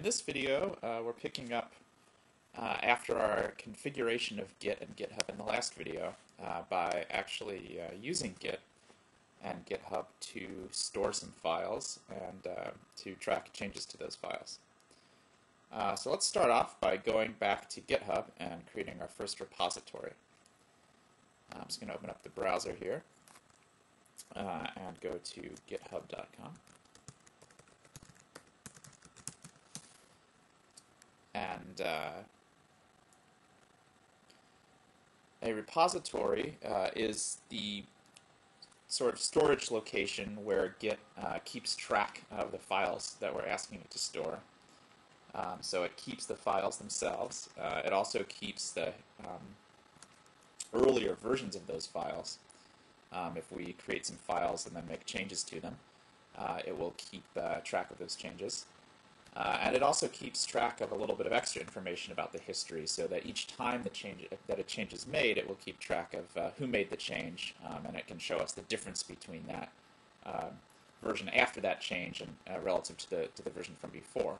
in this video, uh, we're picking up uh, after our configuration of Git and GitHub in the last video uh, by actually uh, using Git and GitHub to store some files and uh, to track changes to those files. Uh, so let's start off by going back to GitHub and creating our first repository. I'm just going to open up the browser here and go to github.com. and uh, a repository uh, is the sort of storage location where Git uh, keeps track of the files that we're asking it to store. Um, so it keeps the files themselves. Uh, it also keeps the um, earlier versions of those files. Um, if we create some files and then make changes to them, uh, it will keep uh, track of those changes. Uh, and it also keeps track of a little bit of extra information about the history so that each time the change, that a change is made, it will keep track of uh, who made the change um, and it can show us the difference between that uh, version after that change and uh, relative to the, to the version from before.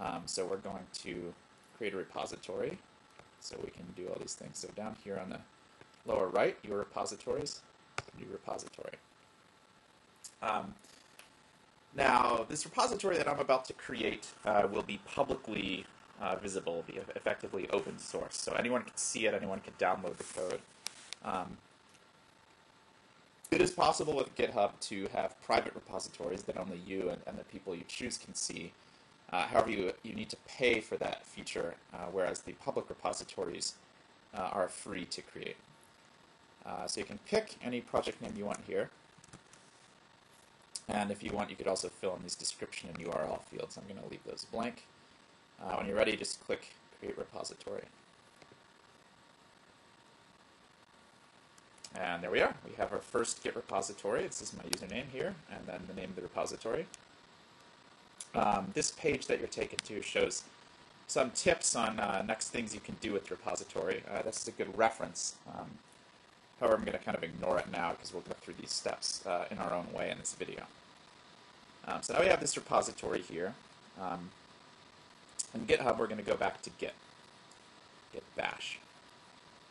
Um, so we're going to create a repository so we can do all these things. So down here on the lower right, your repositories, new repository. Now, this repository that I'm about to create uh, will be publicly uh, visible, be effectively open source. So anyone can see it, anyone can download the code. Um, it is possible with GitHub to have private repositories that only you and, and the people you choose can see. Uh, however, you, you need to pay for that feature, uh, whereas the public repositories uh, are free to create. Uh, so you can pick any project name you want here. And if you want, you could also fill in these description and URL fields. I'm going to leave those blank. Uh, when you're ready, just click Create Repository. And there we are. We have our first Git repository. This is my username here, and then the name of the repository. Um, this page that you're taken to shows some tips on uh, next things you can do with the repository. Uh, this is a good reference. Um, however, I'm going to kind of ignore it now because we'll go through these steps uh, in our own way in this video. Um, so now we have this repository here. Um, in GitHub, we're going to go back to Git, Git Bash.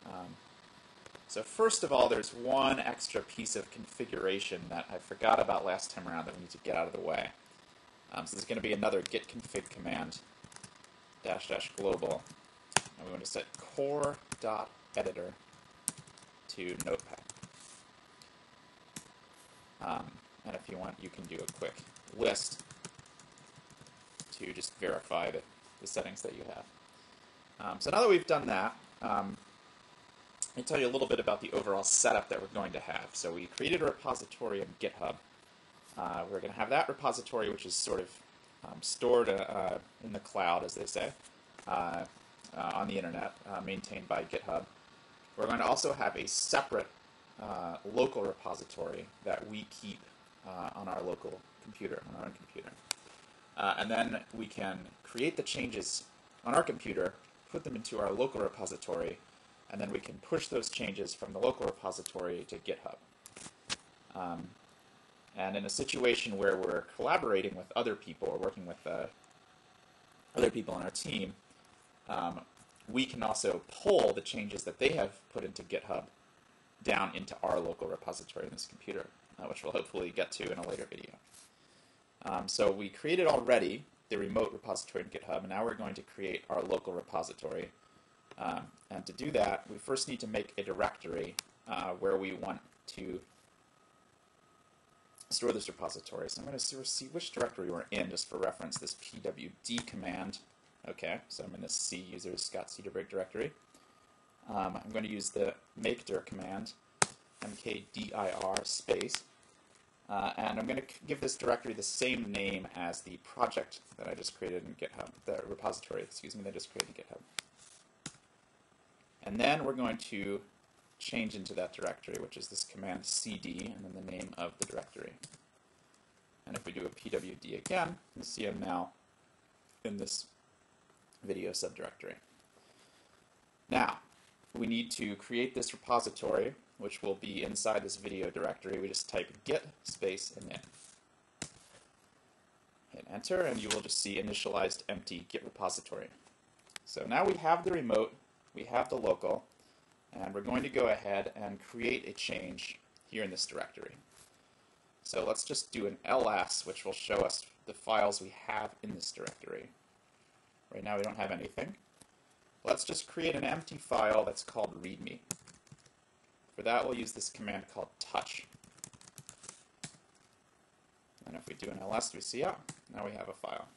Um, so first of all, there's one extra piece of configuration that I forgot about last time around that we need to get out of the way. Um, so there's going to be another git config command, dash dash global, and we want to set core.editor to notepad. Um, and if you want, you can do a quick list to just verify the, the settings that you have. Um, so now that we've done that, um, let me tell you a little bit about the overall setup that we're going to have. So we created a repository in GitHub. Uh, we're going to have that repository, which is sort of um, stored uh, in the cloud, as they say, uh, uh on the internet, uh, maintained by GitHub. We're going to also have a separate uh, local repository that we keep on our local computer, on our own computer. Uh, and then we can create the changes on our computer, put them into our local repository, and then we can push those changes from the local repository to GitHub. Um, and in a situation where we're collaborating with other people or working with uh, other people on our team, um, we can also pull the changes that they have put into GitHub down into our local repository in this computer, uh, which we'll hopefully get to in a later video. Um, so we created already the remote repository in GitHub, and now we're going to create our local repository. Um, and to do that, we first need to make a directory uh, where we want to store this repository. So I'm going to see which directory we're in just for reference, this pwd command. Okay, so I'm in the C users Scott Cedarberg directory. Um, I'm going to use the make dir command, mkdir space, uh, and I'm going to give this directory the same name as the project that I just created in GitHub, the repository, excuse me, that I just created in GitHub. And then we're going to change into that directory, which is this command cd, and then the name of the directory. And if we do a pwd again, you see I'm now in this video subdirectory. Now, we need to create this repository which will be inside this video directory. We just type git space init. Hit enter, and you will just see initialized empty Git repository. So now we have the remote, we have the local, and we're going to go ahead and create a change here in this directory. So let's just do an ls, which will show us the files we have in this directory. Right now we don't have anything. Let's just create an empty file that's called readme. For that we'll use this command called touch. And if we do an ls, we see, oh, now we have a file.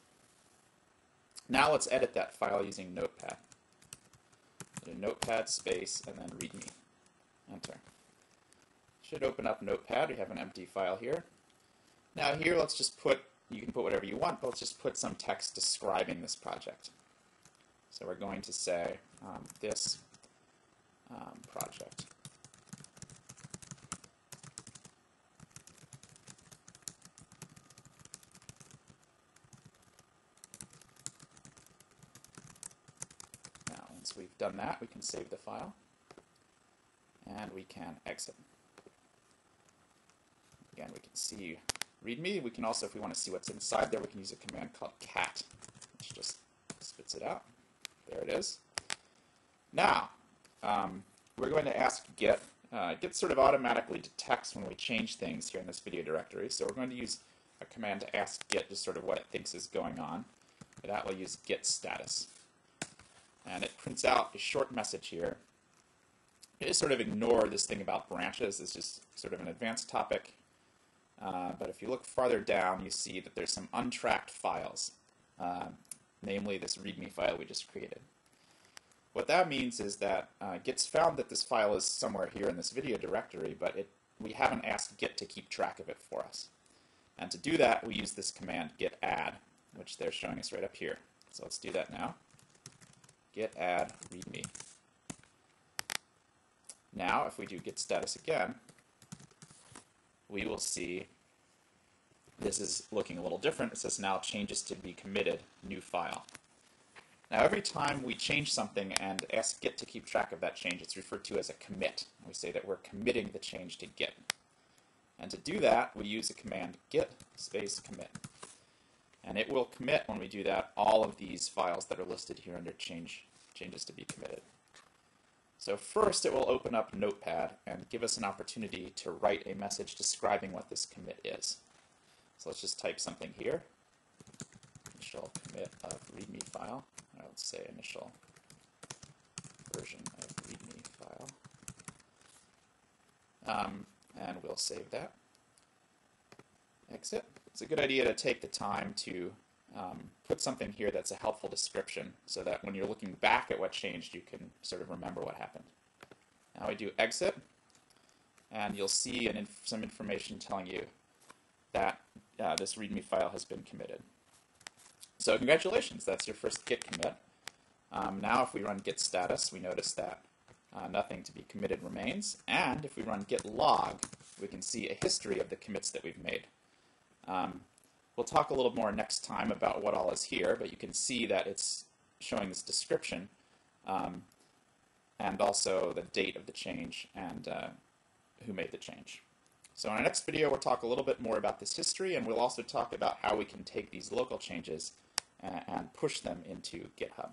Now let's edit that file using Notepad. Do Notepad space and then readme. Enter. Should open up Notepad. We have an empty file here. Now here, let's just put, you can put whatever you want, but let's just put some text describing this project. So we're going to say um, this um, project. We've done that, we can save the file and we can exit. Again, we can see README. We can also, if we want to see what's inside there, we can use a command called cat, which just spits it out. There it is. Now, um, we're going to ask Git. Uh, Git sort of automatically detects when we change things here in this video directory, so we're going to use a command to ask Git just sort of what it thinks is going on. That, we'll use git status and it prints out a short message here. Just sort of ignore this thing about branches. It's just sort of an advanced topic. Uh, but if you look farther down, you see that there's some untracked files, uh, namely this README file we just created. What that means is that uh, Git's found that this file is somewhere here in this video directory, but it, we haven't asked Git to keep track of it for us. And to do that, we use this command git add, which they're showing us right up here. So let's do that now git add readme. Now, if we do git status again, we will see this is looking a little different. It says now changes to be committed, new file. Now, every time we change something and ask Git to keep track of that change, it's referred to as a commit. We say that we're committing the change to Git. And to do that, we use a command git space commit. And it will commit, when we do that, all of these files that are listed here under change, changes to be committed. So first it will open up Notepad and give us an opportunity to write a message describing what this commit is. So let's just type something here. Initial commit of readme file. let's say initial version of readme file. Um, and we'll save that. Exit it's a good idea to take the time to um, put something here that's a helpful description so that when you're looking back at what changed, you can sort of remember what happened. Now we do exit, and you'll see inf some information telling you that uh, this README file has been committed. So congratulations, that's your first git commit. Um, now if we run git status, we notice that uh, nothing to be committed remains, and if we run git log, we can see a history of the commits that we've made. Um, we'll talk a little more next time about what all is here, but you can see that it's showing this description um, and also the date of the change and uh, who made the change. So in our next video, we'll talk a little bit more about this history, and we'll also talk about how we can take these local changes and, and push them into GitHub.